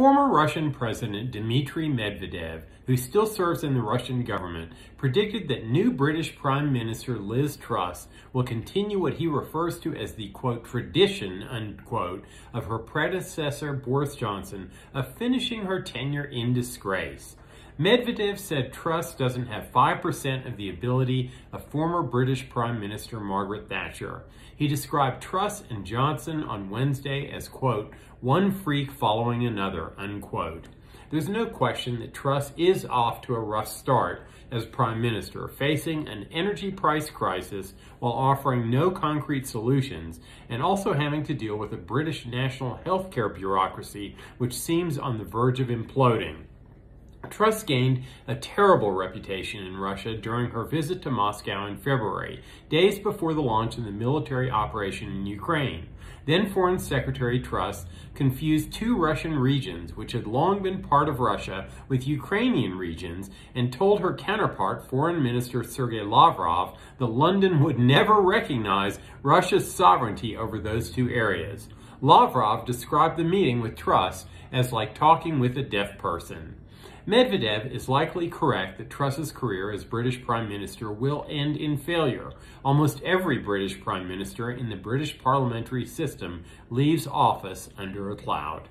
Former Russian President Dmitry Medvedev, who still serves in the Russian government, predicted that new British Prime Minister Liz Truss will continue what he refers to as the quote tradition unquote of her predecessor Boris Johnson of finishing her tenure in disgrace. Medvedev said Truss doesn't have 5% of the ability of former British Prime Minister Margaret Thatcher. He described Truss and Johnson on Wednesday as, quote, one freak following another, unquote. There's no question that Truss is off to a rough start as Prime Minister, facing an energy price crisis while offering no concrete solutions, and also having to deal with a British national healthcare bureaucracy which seems on the verge of imploding. Truss gained a terrible reputation in Russia during her visit to Moscow in February, days before the launch of the military operation in Ukraine. Then Foreign Secretary Truss confused two Russian regions, which had long been part of Russia, with Ukrainian regions, and told her counterpart, Foreign Minister Sergei Lavrov, that London would never recognize Russia's sovereignty over those two areas. Lavrov described the meeting with Truss as like talking with a deaf person. Medvedev is likely correct that Truss's career as British Prime Minister will end in failure. Almost every British Prime Minister in the British parliamentary system leaves office under a cloud.